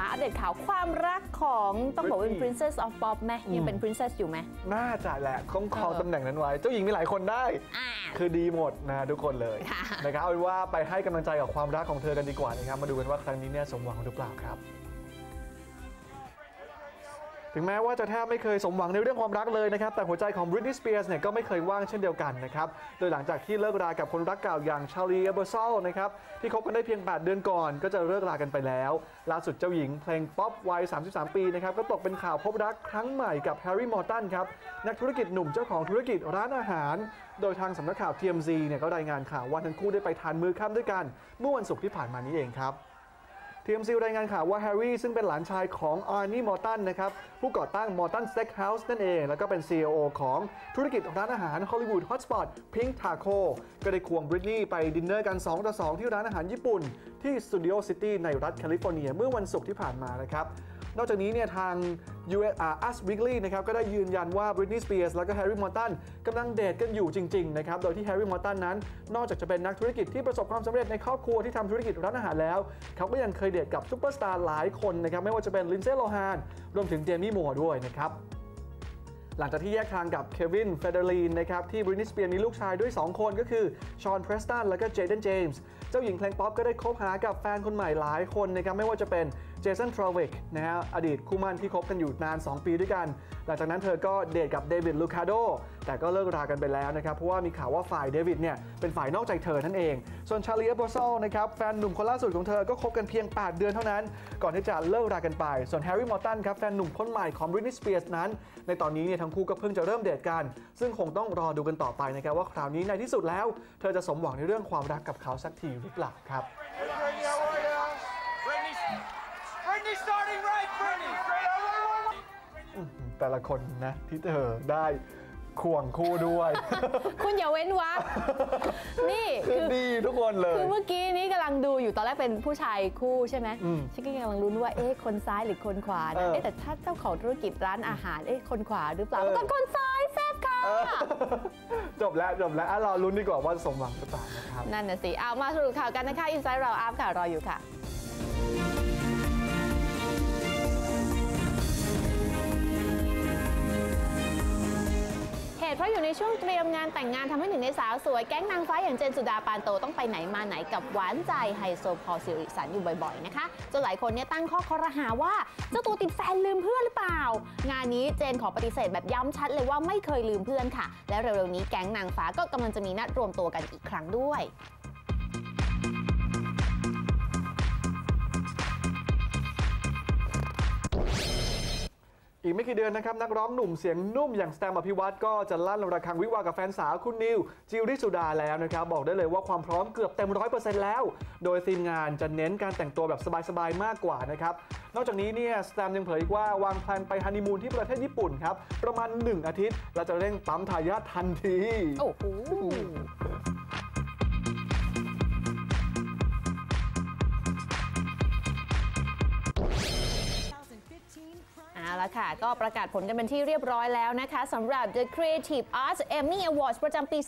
มาอัปเดตข่าวความรักของต้องบอกว่าเป็น Britney princess of pop ไหมยังเป็น princess อยู่ไหมน่าจะแหละคงครองเออตำแหน่งนั้นไว้ เจ้าหญิงมีหลายคนได้อ่าคือดีหมดนะทุกคนเลยค่ะนะครับเอาเป็นว่าไปให้กำลังใจกับความรักของเธอกันดีกว่านะครับมาดูกันว่าครั้งนี้เนี่ยสมหวังหรือเปล่าครับ ถึงแม้ว่าจะแทบไม่เคยสมหวังในเรื่องความรักเลยนะครับ แต่หัวใจของ Britney Spears เนี่ยก็ไม่เคยว่างเช่นเดียวกันนะครับ โดยหลังจากที่เลิกรากับคนรักเก่าอย่างชาลีเอเบอร์ซอลนะครับ ที่คบกันได้เพียง 8 เดือนก่อน ก็จะเลิกรากันไปแล้ว ล่าสุดเจ้าหญิงเพลงป๊อปวัย 33 ปีนะครับ ก็ตกเป็นข่าวพบรักครั้งใหม่กับแฮร์รี่ มอร์ตันครับ นักธุรกิจหนุ่มเจ้าของธุรกิจร้านอาหาร โดยทางสำนักข่าว TMZ เนี่ยก็รายงานข่าวว่าทั้งคู่ได้ไปทานมื้อค่ำด้วยกัน เมื่อวันศุกร์ที่ผ่านมานี้เองครับ TMZ รายงานข่าวว่าแฮร์รี่ซึ่งเป็นหลานชายของอาร์นี่มอร์ตันนะครับผู้ก่อตั้ง Morton's Steakhouse นั่นเอง แล้วก็เป็น CEO ของธุรกิจร้านอาหารฮอลลีวูด hotspot Pink Taco ก็ได้ควงบริตนี่ไปดินเนอร์กัน 2 ต่อ 2 ที่ร้านอาหารญี่ปุ่น ที่ Studio City ในรัฐแคลิฟอร์เนียเมื่อวันศุกร์ที่ผ่านมานะครับ นอกจากนี้เนี่ยทาง US uh, Us Weekly นะครับก็ได้ยืนยันว่า Britney Spears แล้วก็ Harry Morton กำลังเดทกันอยู่จริงๆนะครับโดยที่ Harry Morton นั้น นอกจากจะเป็นนักธุรกิจที่ประสบความสำเร็จในครอบครัวที่ทำธุรกิจร้านอาหารแล้ว เขาก็ยังเคยเดทกับซูเปอร์สตาร์หลายคนนะครับไม่ว่าจะเป็น Lindsay Lohan รวมถึง Demi Moore ด้วยนะครับหลังจากที่แยกทางกับเควินเฟเดอรีนนะครับที่บริ t นี y สเปียร์มีลูกชายด้วย 2 คนก็คือ Sean Preston และก็ Jayden James เจ้าหญิงเพลงป๊อปก็ได้คบหากับแฟนคนใหม่หลายคนนะครับไม่ว่าจะเป็น Jason Trawick นะฮะอดีตคู่หมั้นที่คบกันอยู่นาน 2 ปีด้วยกัน หลังจากนั้นเธอก็เดทกับ David Lucado แต่ก็เลิกรากันไปแล้วนะครับ เพราะว่ามีข่าวว่าฝ่ายเดวิดเนี่ยเป็นฝ่ายนอกใจเธอนั่นเอง ส่วน Charlie Ebersol นะครับแฟนหนุ่มคนล่าสุดของเธอก็คบกันเพียง 8 เดือนเท่านั้น ก่อนที่จะเลิกรากันไป ส่วนแฮร์รี่มอร์ตันครับแฟนหนุ่มคนใหม่ของบริ t นี y สเปียร์นั้น ในตอนนี้เนี่ยทั้งคู่ก็เพิ่งจะเริ่มเดทกัน ซึ่งคงต้องรอดูกันต่อไปนะครับว่าคราวนี้ในที่สุดแล้ว เธอจะสมหวังในเรื่องความรักกับเขาสักทีหรือเปล่าครับ แต่ละคนนะที่เธอได้ควงคู่ด้วย คุณอย่าเว้นวรรคนี่คือคือดีทุกคนเลย คือเมื่อกี้นี้กำลังดูอยู่ตอนแรกเป็นผู้ชายคู่ใช่ไหมอืมฉันก็กำลังลุ้นว่าเอ๊ะคนซ้ายหรือคนขวาเอนะอเอ๊ะแต่ถ้าเจ้าของธุรกิจร้านอาหารเอ๊ะคนขวาหรือเปล่าเออก็คนซ้ายแซ่บค่ะเออจบแล้วจบแล้วอะรอลุ้นดีกว่าว่าจะสมหวังหรือเปล่านะครับนั่นน่ะสิเอามาสรุปข่าวกันนะคะอินไซด์เราอัพค่ะรออยู่ค่ะ เหตุเพราะอยู่ในช่วงเตรียมงานแต่งงานทำให้หนึ่งในสาวสวยแก๊งนางฟ้าอย่างเจนสุดาปานโตต้องไปไหนมาไหนกับหวานใจไฮโซพอลสิริสันอยู่บ่อยๆนะคะจนหลายคนเนี่ยตั้งข้อคอรหาว่าเจ้าตัวติดแฟนลืมเพื่อนหรือเปล่า งานนี้เจนขอปฏิเสธแบบย้ำชัดเลยว่าไม่เคยลืมเพื่อนค่ะ และเร็วๆนี้แก๊งนางฟ้าก็กำลังจะมีนัดรวมตัวกันอีกครั้งด้วย อีกไม่กี่เดือนนะครับนักร้องหนุ่มเสียงนุ่มอย่างสแตมอภิวัตก็จะลั่นระฆังวิวากับแฟนสาวคุณนิว จิวริสุดาแล้วนะครับ บอกได้เลยว่าความพร้อมเกือบเต็มร้อยเปอร์เซ็นต์แล้ว โดยทีมงานจะเน้นการแต่งตัวแบบสบายๆ มากกว่านะครับ นอกจากนี้เนี่ยสแตมยังเผยอีกว่าวางแผนไปฮันนีมูนที่ประเทศญี่ปุ่นครับ ประมาณ 1 อาทิตย์และจะเร่งปั๊มทายาททันทีโอ้โห ก็ประกาศผลกันเป็นที่เรียบร้อยแล้วนะคะสำหรับ The Creative Arts Emmy Awards ประจำปี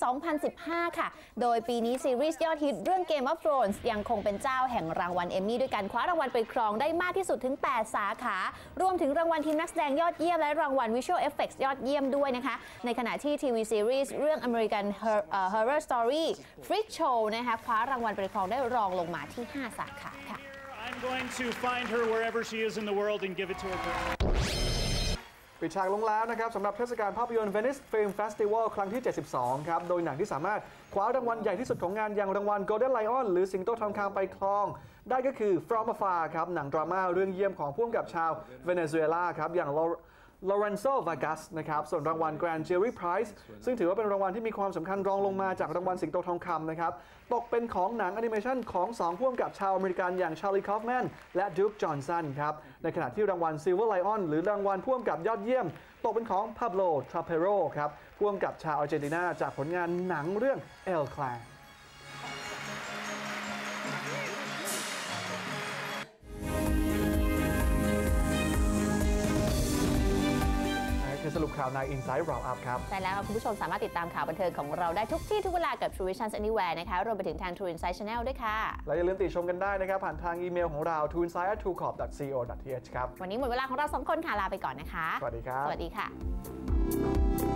2015 ค่ะ โดยปีนี้ซีรีส์ยอดฮิตเรื่อง Game of Thrones ยังคงเป็นเจ้าแห่งรางวัลเอมมี่ด้วยการคว้ารางวัลไปครองได้มากที่สุดถึง 8 สาขา รวมถึงรางวัลทีมนักแสดงยอดเยี่ยมและรางวัล Visual Effects ยอดเยี่ยมด้วยนะคะ ในขณะที่ทีวีซีรีส์เรื่อง American Horror Story Freak Show นะคะคว้ารางวัลไปครองได้รองลงมาที่ 5 สาขาค่ะ I'm going to find her wherever she is in the world and give it to her. ปิดฉากลงแล้วนะครับสำหรับเทศกาลภาพยนตร์ Venice Film Festival ครั้งที่ 72 ครับ โดยหนังที่สามารถคว้ารางวัลใหญ่ที่สุดของงานอย่างรางวัล Golden Lion หรือสิงโตทองคำไปครอง ได้ก็คือ From Afar ครับ หนังดราม่าเรื่องเยี่ยมของผู้กำกับชาวเวเนซุเอลาครับอย่าง Lorenzo Vargas นะครับส่วนรางวัล Grand Jury Prize ซึ่งถือว่าเป็นรางวัลที่มีความสำคัญรองลงมาจากรางวัลสิงโตทองคำนะครับ ตกเป็นของหนังแอนิเมชันของ2ผู้กำกับชาวอเมริกันอย่าง Charlie Kaufman และ Duke Johnson ครับ ในขณะที่รางวัล Silver Lion หรือรางวัลผู้กำกับยอดเยี่ยม ตกเป็นของ Pablo Trapero ครับผู้กำกับชาวอาร์เจนตินาจากผลงานหนังเรื่อง El Clan นั่นก็คือส ข่าวใน Inside Roundup ครับ ใช่แล้วค่ะคุณผู้ชมสามารถติดตามข่าวบันเทิงของเราได้ทุกที่ทุกเวลากับ True Visions Anywhere นะคะ รวมไปถึงทาง True Insight Channel ด้วยค่ะ และอย่าลืมติชมกันได้นะครับ ผ่านทางอีเมลของเรา t o i n s i d e t o c o p c o th ครับ วันนี้หมดเวลาของเราสองคนค่ะลาไปก่อนนะคะ สวัสดีครับ สวัสดีค่ะ